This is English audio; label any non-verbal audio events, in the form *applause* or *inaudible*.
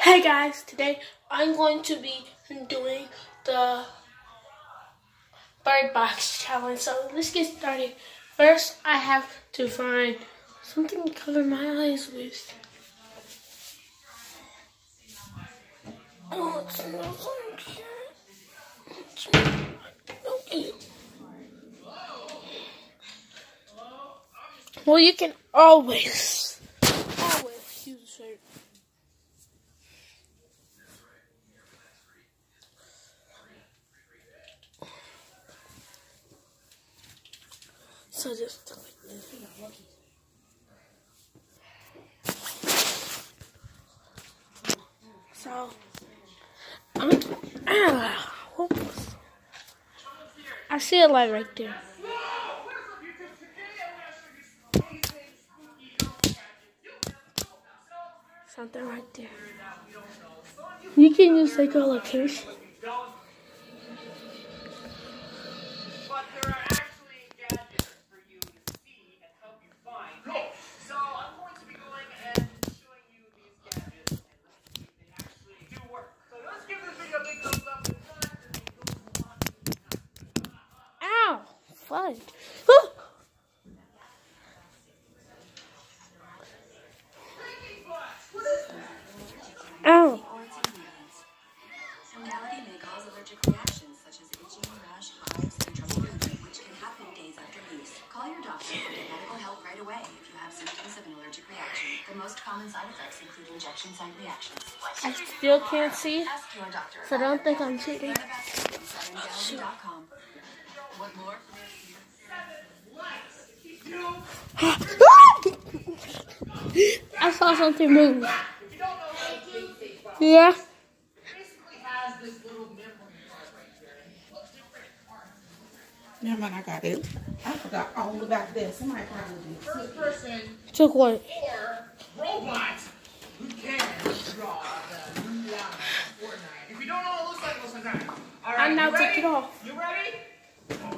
Hey guys, today I'm going to be doing the bird box challenge. So let's get started. First, I have to find something to cover my eyes with. Oh, it's not okay. Well, you can always use a shirt. So just So I'm ah, whoops. I see a light right there. Something right there. You can use like a location. Injection site reactions. I still can't see, so don't think I'm cheating. *gasps* I saw something move. Yeah. basically has this little memory card right here. And it looks different parts. Never mind, I got it. I forgot all about this. Somebody probably did. First person Took what? or robot who can draw the new line of Fortnite. If you don't know what it looks like, listen time. All right, I now you ready? took it off. You ready? Oh.